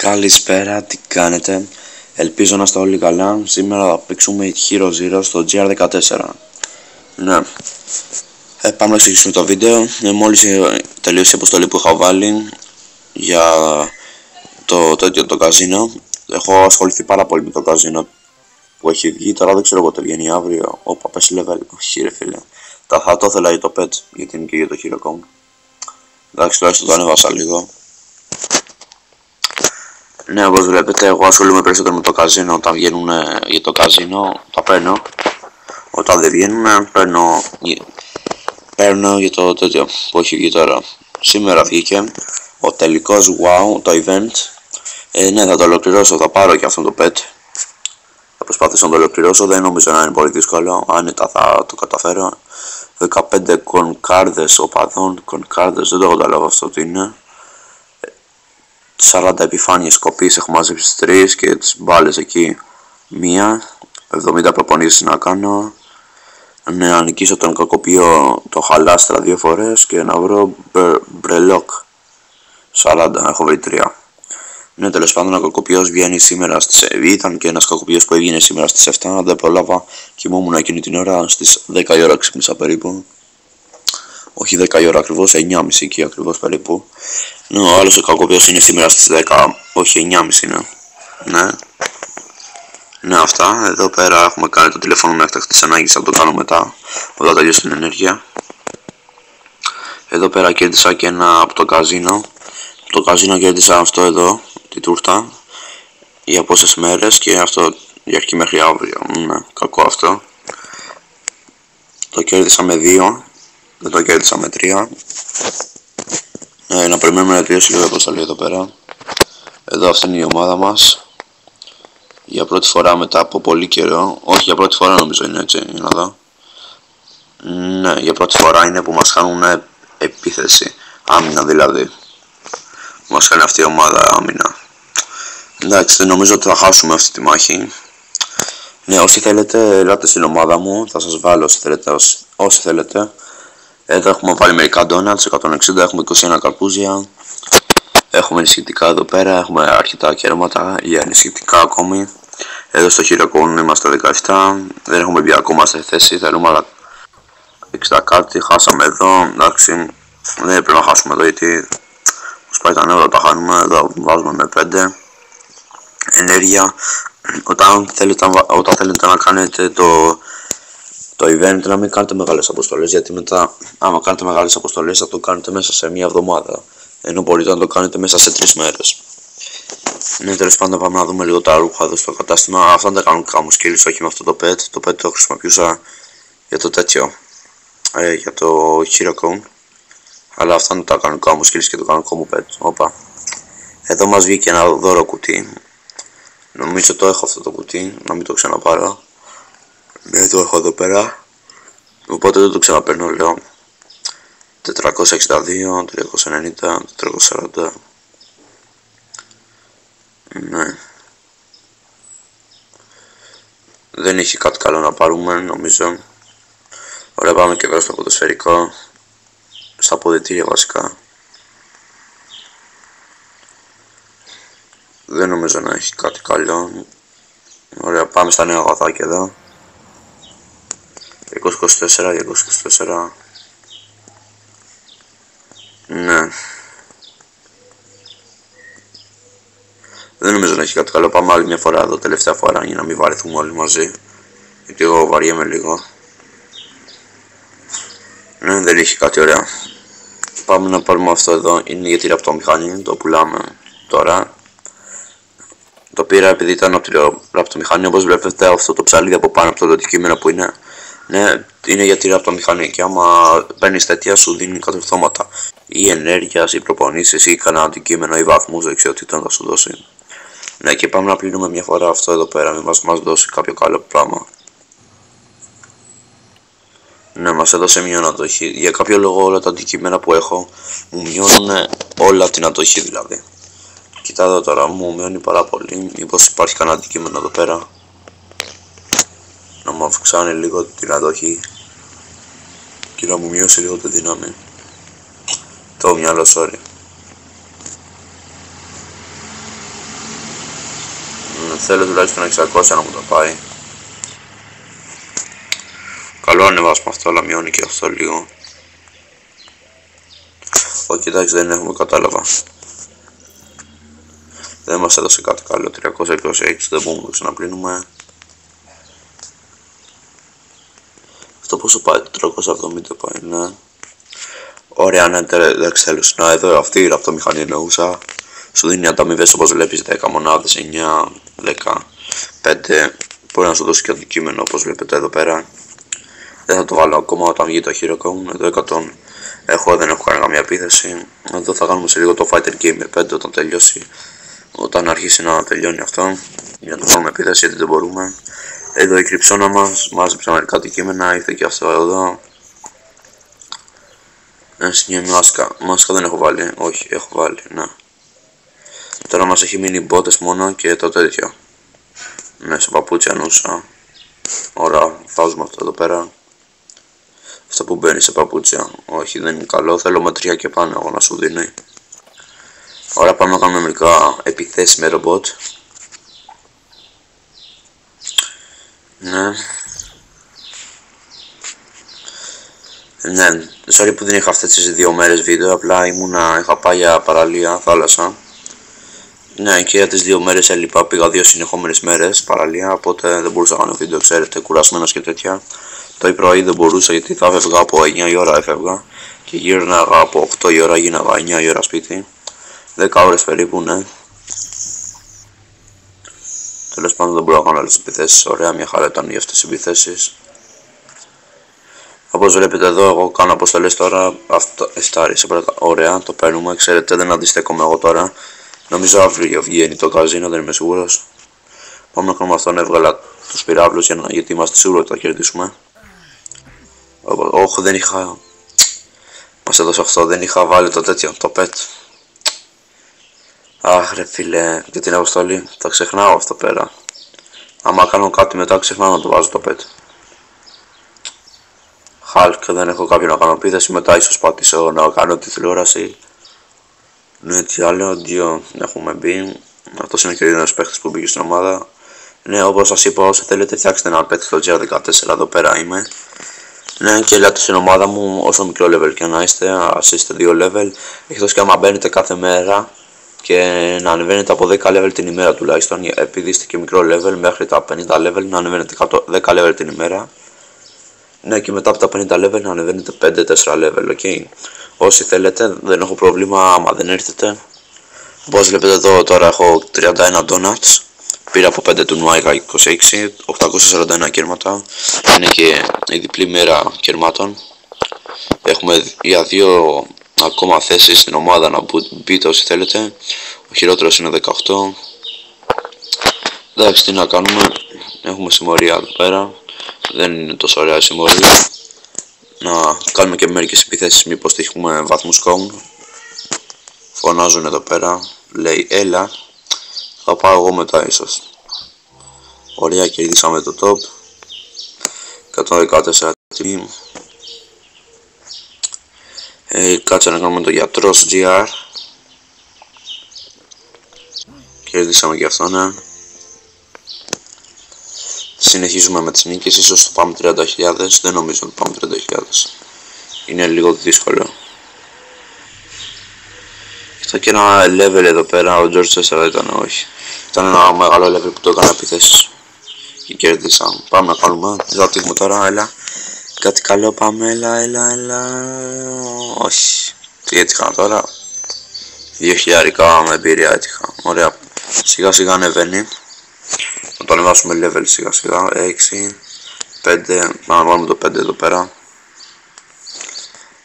Καλησπέρα, τι κάνετε; Ελπίζω να είστε όλοι καλά. Σήμερα θα παίξουμε Hero Zero στο GR14. Ναι. Ε, πάμε να ξεκινήσουμε το βίντεο. Ε, μόλις ε, τελείωσε η αποστολή που είχα βάλει για το τέτοιο το καζίνο. Έχω ασχοληθεί πάρα πολύ με το καζίνο που έχει βγει. Τώρα δεν ξέρω πότε βγαίνει αύριο. Όπα, πες level. Όχι ρε φίλε. Τα θα το ήθελα για το pet, γιατί είναι και για το Hero Εντάξει, τουλάχιστον το ανέβασα λίγο. Ναι, όπως βλέπετε, εγώ ασχολούμαι περισσότερο με το καζίνο. Όταν βγαίνουν για το καζίνο, τα παίρνω. Όταν δεν βγαίνουν, παίρνω, παίρνω για το τέτοιο που έχει βγει τώρα. Σήμερα βγήκε ο τελικός wow, το event. Ε, ναι, θα το ολοκληρώσω, θα πάρω και αυτό το pet. Θα προσπαθήσω να το ολοκληρώσω, δεν νομίζω να είναι πολύ δύσκολο. Άνετα θα το καταφέρω. 15 κονκάρδες οπαδών, κονκάρδες, δεν το καταλάβω αυτό τι είναι. 40 επιφάνειες κοπής έχω μαζέψει 3 και τις μπάλες εκεί μία 70 προπονήσεις να κάνω ναι, να νικήσω τον κακοποιό το χαλάστρα δύο φορές και να βρω μπρελόκ 40, έχω βρει 3 ναι, τέλος πάντων, ο κακοποιός βγαίνει σήμερα στις. Ήταν και ένας κακοποιός που έβγαινε σήμερα στις 7. Δεν προλάβα. Κοιμόμουν εκείνη την ώρα στις 10 η ώρα ξύπνησα περίπου όχι 10 η ώρα ακριβώς, 9.30 εκεί ακριβώς περίπου. Ναι, ο άλλος ο κακοποιός είναι σήμερα στις 10, όχι 9.30 είναι. Ναι. Ναι, αυτά. Εδώ πέρα έχουμε κάνει το τηλέφωνο με έκτακτη ανάγκης, θα το κάνω μετά, όταν τελειώσει την ενέργεια. Εδώ πέρα κέρδισα και ένα από το καζίνο. Το καζίνο κέρδισα αυτό εδώ, τη τούρτα, για πόσε μέρες και αυτό για αρχή μέχρι αύριο. Ναι, κακό αυτό. Το κέρδισα με δύο δεν το κέρδισα με 3. Ε, να περιμένουμε να τελειώσει λίγο αποστολή εδώ πέρα. Εδώ αυτή είναι η ομάδα μας. Για πρώτη φορά μετά από πολύ καιρό. Όχι για πρώτη φορά νομίζω είναι έτσι. Για να δω. Ναι, για πρώτη φορά είναι που μας κάνουν επίθεση. Άμυνα δηλαδή. Μας κάνει αυτή η ομάδα άμυνα. Εντάξει, δεν νομίζω ότι θα χάσουμε αυτή τη μάχη. Ναι, όσοι θέλετε, ελάτε στην ομάδα μου. Θα σας βάλω όσοι θέλετε. Όσοι θέλετε. Εδώ έχουμε βάλει μερικά donuts, 160, έχουμε 21 καρπούζια. Έχουμε ενισχυτικά εδώ πέρα, έχουμε αρκετά κέρματα για ενισχυτικά ακόμη. Εδώ στο χειροκόν είμαστε 17, δεν έχουμε μπει ακόμα στη θέση, θέλουμε άλλα 60 κάτι, χάσαμε εδώ, εντάξει, δεν πρέπει να χάσουμε εδώ γιατί όπως πάει τα νεύρα τα χάνουμε, εδώ βάζουμε με 5. Ενέργεια, όταν θέλετε, όταν θέλετε να κάνετε το το event να μην κάνετε μεγάλες αποστολές γιατί μετά άμα κάνετε μεγάλες αποστολές θα το κάνετε μέσα σε μια εβδομάδα. Ενώ μπορείτε να το κάνετε μέσα σε τρεις μέρες. Ναι τέλος πάντων πάμε να δούμε λίγο τα ρούχα εδώ στο κατάστημα. Αυτά δεν τα κανονικά μου skills όχι με αυτό το pet. Το pet το χρησιμοποιούσα για το τέτοιο. Ε, για το Hero αλλά αυτά είναι τα κανονικά μου skills και το κανονικό μου pet. Οπα. εδώ μας βγήκε ένα δώρο κουτί. Νομίζω το έχω αυτό το κουτί να μην το ξαναπάρω ναι, το έχω εδώ πέρα. Οπότε δεν το ξαναπαίρνω, λέω. 462, 390, 440. Ναι. Δεν έχει κάτι καλό να πάρουμε, νομίζω. Ωραία, πάμε και εδώ στο ποδοσφαιρικό. Στα αποδητήρια βασικά. Δεν νομίζω να έχει κάτι καλό. Ωραία, πάμε στα νέα αγαθάκια εδώ. 224, 224. Ναι. Δεν νομίζω να έχει κάτι καλό. Πάμε άλλη μια φορά εδώ, τελευταία φορά, για να μην βαρεθούμε όλοι μαζί. Γιατί εγώ βαριέμαι λίγο. Ναι, δεν έχει κάτι ωραία. Πάμε να πάρουμε αυτό εδώ. Είναι για τη ραπτομηχανή, το πουλάμε τώρα. Το πήρα επειδή ήταν από τη ραπτομηχανή, όπως βλέπετε αυτό το ψαλίδι από πάνω από το αντικείμενο που είναι ναι, είναι για τη μηχανή και άμα παίρνεις τέτοια σου δίνει κατευθώματα ή ενέργεια ή προπονήσεις ή κανένα αντικείμενο ή βαθμούς δεξιοτήτων θα σου δώσει. Ναι, και πάμε να πλύνουμε μια φορά αυτό εδώ πέρα, μην μας, μας δώσει κάποιο καλό πράγμα. Ναι, μας έδωσε μειώνα αντοχή. Για κάποιο λόγο όλα τα αντικείμενα που έχω μου μειώνουν όλα την αντοχή δηλαδή. Κοιτάτε τώρα, μου μειώνει πάρα πολύ. Μήπως υπάρχει κανένα αντικείμενο εδώ πέρα να μου αυξάνει λίγο την αντοχή και να μου μειώσει λίγο τη δύναμη. Το μυαλό, sorry. θέλω τουλάχιστον 600 να μου το πάει. Καλό ανεβάσουμε αυτό, αλλά μειώνει και αυτό λίγο. Όχι, εντάξει, δεν έχουμε κατάλαβα. Δεν μας έδωσε κάτι καλό, 326, δεν μπορούμε να το ξαναπλύνουμε. Αυτό πόσο πάει, 470 πάει, ναι. Ωραία, ναι, δεν ξέρω, να εδώ αυτή η ραφτομηχανή εννοούσα. Σου δίνει ανταμοιβές όπως βλέπεις 10 μονάδες, 9, 10, 5. Μπορεί να σου δώσει και αντικείμενο όπως βλέπετε εδώ πέρα. Δεν θα το βάλω ακόμα όταν βγει το Hero Εδώ 100 έχω, δεν έχω κάνει καμία επίθεση. Εδώ θα κάνουμε σε λίγο το Fighter Gamer 5 όταν τελειώσει. Όταν αρχίσει να τελειώνει αυτό. Για να το κάνουμε επίθεση γιατί δεν μπορούμε. Εδώ η κρυψώνα μας, μάζεψε μερικά αντικείμενα, ήρθε και αυτό εδώ. Ένα μια μάσκα. Μάσκα δεν έχω βάλει. Όχι, έχω βάλει. Ναι. Τώρα μας έχει μείνει μπότες μόνο και το τέτοιο. Ναι, σε παπούτσια νούσα. Ωραία, βάζουμε αυτό εδώ πέρα. Αυτό που μπαίνει σε παπούτσια. Όχι, δεν είναι καλό. Θέλω με τρία και πάνω εγώ να σου δίνει. Ωραία, πάμε να κάνουμε μερικά επιθέσεις με ρομπότ. Ναι. Ναι, sorry που δεν είχα αυτές τις δύο μέρες βίντεο, απλά ήμουνα, είχα πάει για παραλία, θάλασσα. Ναι, και για τις δύο μέρες έλειπα, πήγα δύο συνεχόμενες μέρες παραλία, οπότε δεν μπορούσα να κάνω βίντεο, ξέρετε, κουρασμένος και τέτοια. Το πρωί δεν μπορούσα γιατί θα έφευγα από 9 η ώρα έφευγα και γύρναγα από 8 η ώρα, γίναγα 9 η ώρα σπίτι. 10 ώρες περίπου, ναι. Τέλος πάντων δεν μπορώ να κάνω άλλες επιθέσεις, ωραία, μια χαρά ήταν για αυτές τις επιθέσεις. Όπως βλέπετε εδώ, εγώ κάνω αποστολές τώρα, αυτό, εστάρι, ωραία, το παίρνουμε, ξέρετε, δεν αντιστέκομαι εγώ τώρα. Νομίζω αύριο βγαίνει το καζίνο, δεν είμαι σίγουρος. Πάμε να κάνουμε αυτόν, έβγαλα τους πυράβλους για να, γιατί είμαστε σίγουροι ότι θα κερδίσουμε. Όχι, δεν είχα... Μας έδωσε αυτό, δεν είχα βάλει το τέτοιο, το pet. Αχ ρε φίλε, για την αποστολή, τα ξεχνάω αυτό πέρα. Άμα κάνω κάτι μετά ξεχνάω να το βάζω το pet. Hulk δεν έχω κάποιο να κάνω επίθεση, μετά ίσως πατήσω να κάνω τη τηλεόραση. Ναι, τι άλλο, δύο έχουμε μπει. Αυτός είναι και ο ίδιος παίχτη που μπήκε στην ομάδα. Ναι, όπως σας είπα, όσοι θέλετε, φτιάξτε ένα παίχτη στο GR14. Εδώ πέρα είμαι. Ναι, και ελάτε στην ομάδα μου, όσο μικρό level και να είστε, ας είστε δύο level. Εκτός και άμα μπαίνετε κάθε μέρα και να ανεβαίνετε από 10 level την ημέρα τουλάχιστον, επειδή είστε και μικρό level μέχρι τα 50 level, να ανεβαίνετε 10 level την ημέρα. Ναι, και μετά από τα 50 level να ανεβαίνετε 5-4 level, ok. Όσοι θέλετε, δεν έχω πρόβλημα άμα δεν έρθετε. Όπως βλέπετε εδώ τώρα έχω 31 donuts. Πήρα από 5 του Νουάικα 26, 841 κέρματα. Είναι και η διπλή μέρα κερμάτων. Έχουμε για δύο ακόμα θέσεις στην ομάδα να μπείτε όσοι θέλετε. Ο χειρότερος είναι 18. Εντάξει, τι να κάνουμε. Έχουμε συμμορία εδώ πέρα. Δεν είναι τόσο ωραία η συμμορία να κάνουμε και μερικές επιθέσεις μήπως τύχουμε βαθμούς κόμουν φωνάζουν εδώ πέρα λέει έλα θα πάω εγώ μετά ίσως ωραία κερδίσαμε το top 114 τιμή ε, κάτσε να κάνουμε το γιατρός GR κερδίσαμε και αυτό ναι Συνεχίζουμε με τις νίκες, ίσως το πάμε 30.000, δεν νομίζω ότι πάμε 30.000. Είναι λίγο δύσκολο. Είχα και ένα level εδώ πέρα, ο George 4 ήταν όχι. Ήταν ένα μεγάλο level που το έκανα επιθέσεις. Και κέρδισα. Πάμε να κάνουμε, τι θα τύχουμε τώρα, έλα. Κάτι καλό πάμε, έλα, έλα, έλα. Όχι. Τι έτυχα τώρα; 2.000 με εμπειρία έτυχα. Ωραία. Σιγά σιγά ανεβαίνει το ανεβάσουμε level σιγά σιγά 6 5 να βάλουμε το 5 εδώ πέρα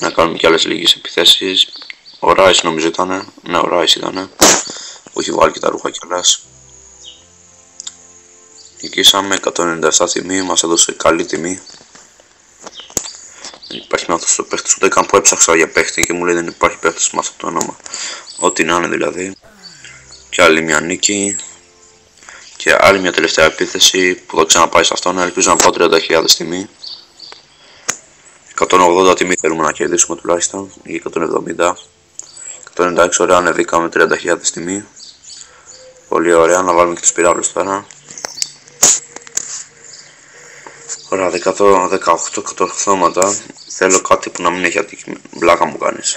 να κάνουμε και άλλες λίγες επιθέσεις ο Rice νομίζω ήταν ναι ο Rice ήταν που έχει βάλει και τα ρούχα κιόλας νικήσαμε 197 τιμή μας έδωσε καλή τιμή δεν υπάρχει με αυτός το παίχτης ούτε καν που έψαξα για παίχτη και μου λέει δεν υπάρχει παίχτης με αυτό το όνομα ό,τι να είναι δηλαδή και άλλη μια νίκη και άλλη μια τελευταία επίθεση που θα ξαναπάει σε αυτόν, ελπίζω να πάω 30.000 τιμή. 180 τιμή θέλουμε να κερδίσουμε τουλάχιστον, ή 170. 196 ωραία ανεβήκαμε 30.000 τιμή. Πολύ ωραία, να βάλουμε και τις πυράβλες τώρα. Ωραία, 18 κατορθώματα. Θέλω κάτι που να μην έχει αντικείμενο. Μπλάκα μου κάνεις.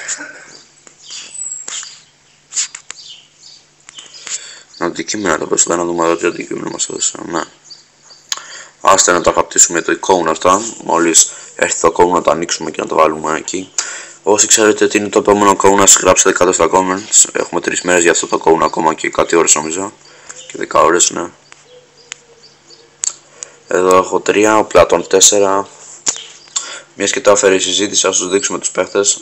Αντικείμενα το πες, να δούμε εδώ τι αντικείμενο μας έδωσε. Ναι. Άστε να το αγαπητήσουμε το εικόνα αυτά. Μόλις έρθει το εικόνα να το ανοίξουμε και να το βάλουμε εκεί. Όσοι ξέρετε τι είναι το επόμενο κόμμα, γράψετε κάτω στα comments. Έχουμε 3 μέρες για αυτό το κόμμα ακόμα και κάτι ώρες νομίζω. Και 10 ώρες, ναι. Εδώ έχω 3, ο Πλάτων 4. Μιας και το έφερε η συζήτηση, ας τους δείξουμε τους παίχτες.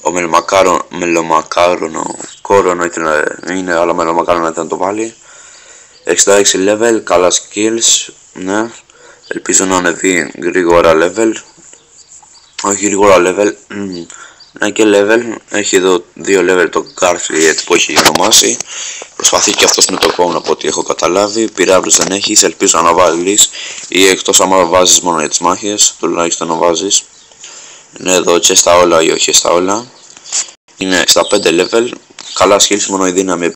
Ο Μελομακάρονο, Μελομακάρονο, Κόρονο ήθελε να είναι, αλλά Μελομακάρονο ήθελε να το βάλει. 66 level, καλά skills, ναι. Ελπίζω να ανεβεί γρήγορα level. Όχι γρήγορα level, ναι και level. Έχει εδώ δύο level το Garfield που έχει ονομάσει. Προσπαθεί και αυτός με το κόμμα από ό,τι έχω καταλάβει. Πυράβλους δεν έχεις, ελπίζω να βάλεις ή εκτός άμα βάζεις μόνο για τις μάχες, τουλάχιστον να βάζεις. Είναι εδώ και στα όλα ή όχι στα όλα. Είναι στα 5 level, καλά skills μόνο η δύναμη